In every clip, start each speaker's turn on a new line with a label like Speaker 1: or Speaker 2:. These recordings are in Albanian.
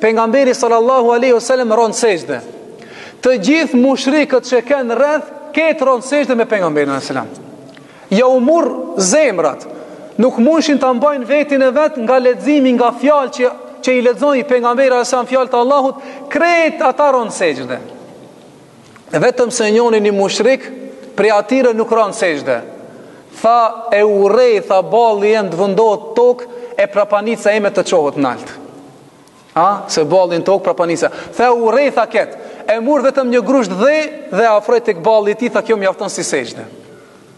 Speaker 1: Pejgamberi sallallahu alaihi wasallam ran sexhde. Të gjithë mushrikët që kenë rreth këtë ran sexhde me pejgamberin sallallahu alaihi wasallam. Jau mur zemrat. Nuk mundshin ta mbajnë vetin e vet nga leximi, nga fjalët që i lexoi pejgamberi sallallahu alaihi wasallam fjalët e Allahut, krejt ata ran sexhde. vetëm se njoni një mushrik, prej atyre nuk ran sexhde. Tha e urrej, tha balli jem të vëndohet tokë, e prapanica eme të çohet naltë. A, se ballin tokë prapanica. Tha e urrej, tha këtë, e mur vetëm një grusht dhe, dhe e afroi tek balli i tij, tha kjo mjafton si sexhde.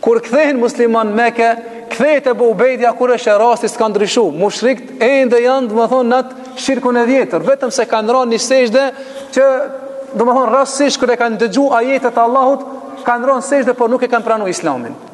Speaker 1: Kur kthehen muslimanët në Meke, kthehet Abu Ubejdja kur është rasti s'ka ndryshu. Mushrikt ende janë, domethonë, n'at shirkun e vjetër, vetëm se kanë ra në sexhde që domethonë rastësisht kur e kanë dëgju ajetet e Allahut, kanë ran sexhde por nuk e kanë pranu Islamin.